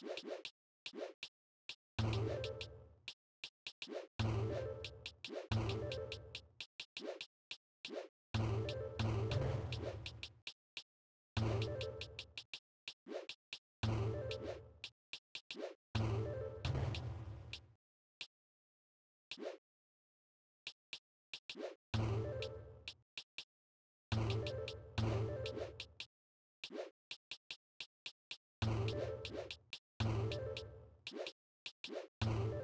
Thank you.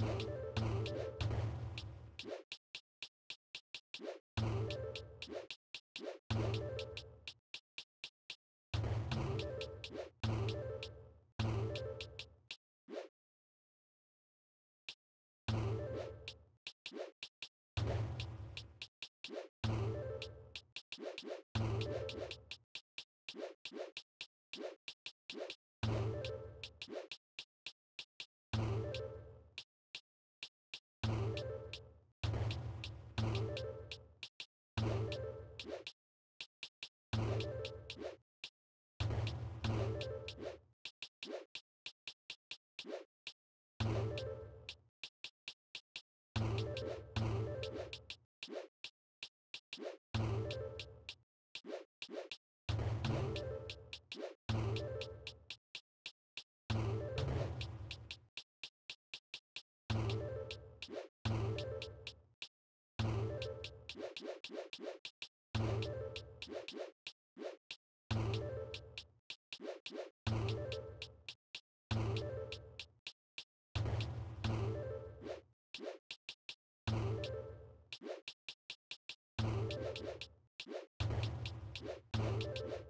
Thank you. Thank you.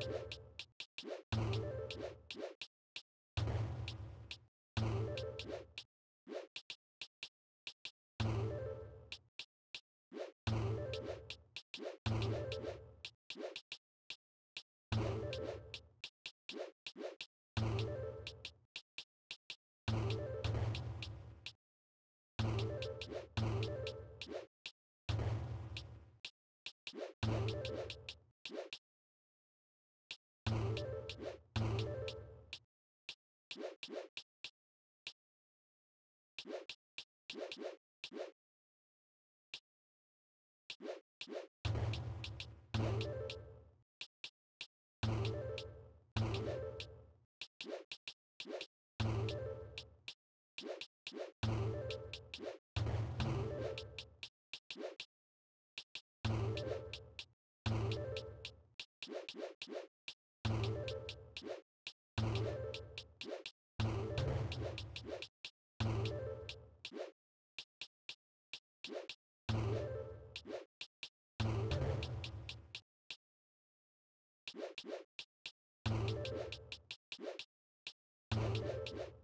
Thank you.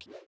What?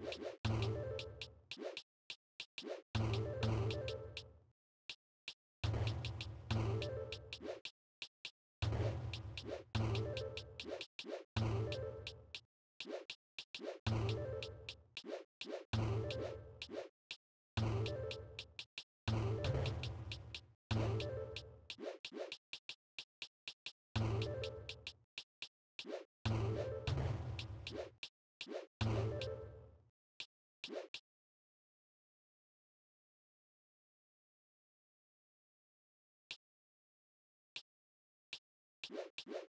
Let's go. Yep, yep.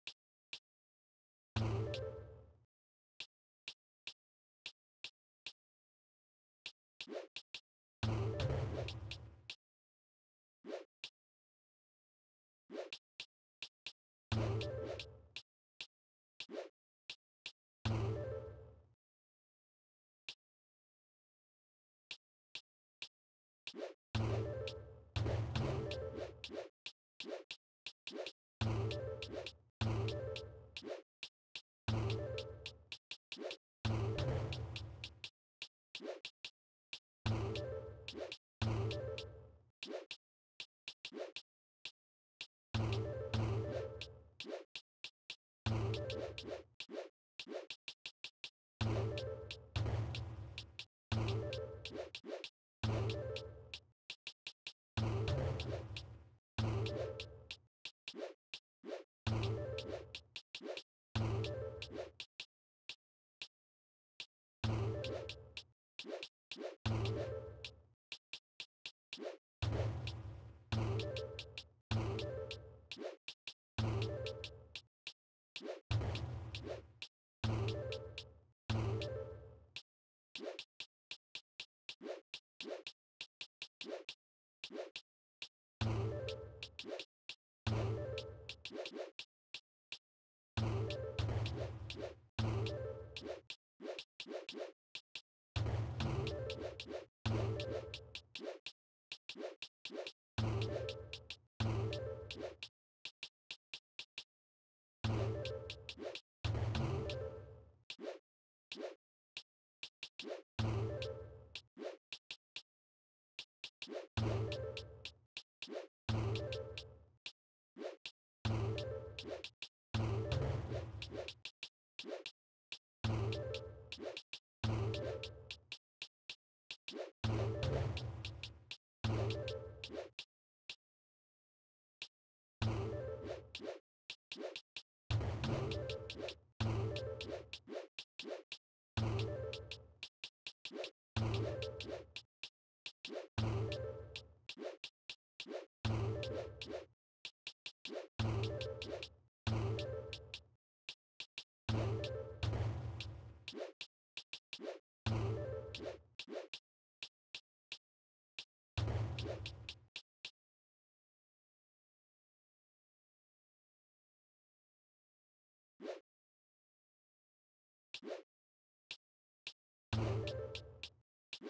Thank you